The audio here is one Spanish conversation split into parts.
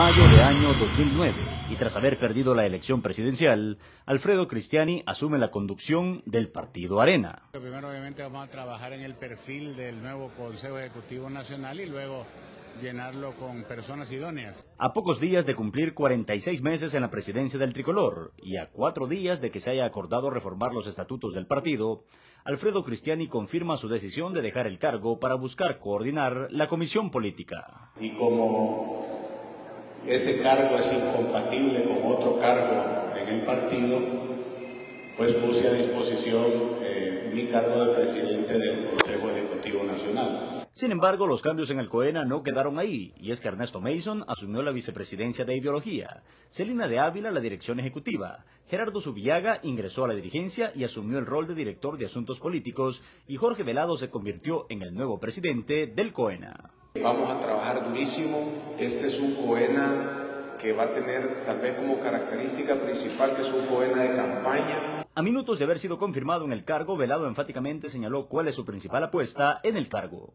mayo de año 2009 y tras haber perdido la elección presidencial, Alfredo Cristiani asume la conducción del partido Arena. Primero obviamente vamos a trabajar en el perfil del nuevo Consejo Ejecutivo Nacional y luego llenarlo con personas idóneas. A pocos días de cumplir 46 meses en la presidencia del tricolor y a cuatro días de que se haya acordado reformar los estatutos del partido, Alfredo Cristiani confirma su decisión de dejar el cargo para buscar coordinar la comisión política. Y como ese cargo es incompatible con otro cargo en el partido, pues puse a disposición eh, mi cargo de presidente Nacional. Sin embargo, los cambios en el COENA no quedaron ahí, y es que Ernesto Mason asumió la vicepresidencia de Ideología, Celina de Ávila la dirección ejecutiva, Gerardo Subillaga ingresó a la dirigencia y asumió el rol de director de asuntos políticos, y Jorge Velado se convirtió en el nuevo presidente del COENA. Vamos a trabajar durísimo, este es un COENA que va a tener tal vez como característica principal que es un COENA de campaña, a minutos de haber sido confirmado en el cargo, Velado enfáticamente señaló cuál es su principal apuesta en el cargo.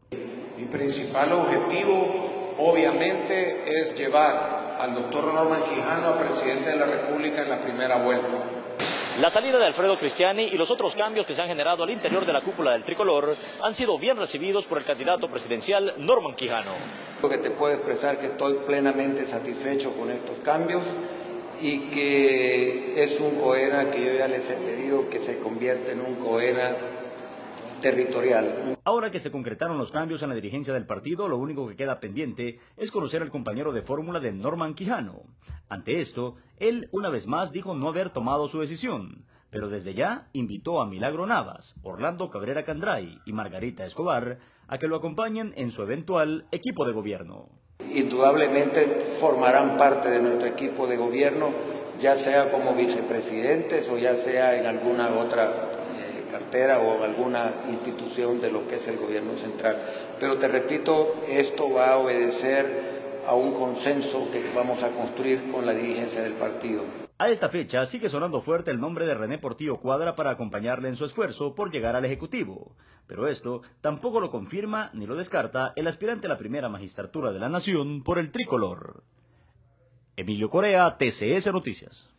Mi principal objetivo, obviamente, es llevar al doctor Norman Quijano a presidente de la República en la primera vuelta. La salida de Alfredo Cristiani y los otros cambios que se han generado al interior de la cúpula del tricolor han sido bien recibidos por el candidato presidencial Norman Quijano. Lo que te puedo expresar que estoy plenamente satisfecho con estos cambios y que es un COENA que yo ya les he pedido que se convierta en un COENA territorial. Ahora que se concretaron los cambios en la dirigencia del partido, lo único que queda pendiente es conocer al compañero de fórmula de Norman Quijano. Ante esto, él una vez más dijo no haber tomado su decisión, pero desde ya invitó a Milagro Navas, Orlando Cabrera Candray y Margarita Escobar a que lo acompañen en su eventual equipo de gobierno indudablemente formarán parte de nuestro equipo de gobierno, ya sea como vicepresidentes o ya sea en alguna otra cartera o alguna institución de lo que es el gobierno central. Pero te repito, esto va a obedecer a un consenso que vamos a construir con la dirigencia del partido. A esta fecha sigue sonando fuerte el nombre de René Portillo Cuadra para acompañarle en su esfuerzo por llegar al Ejecutivo, pero esto tampoco lo confirma ni lo descarta el aspirante a la primera magistratura de la Nación por el tricolor. Emilio Corea, TCS Noticias.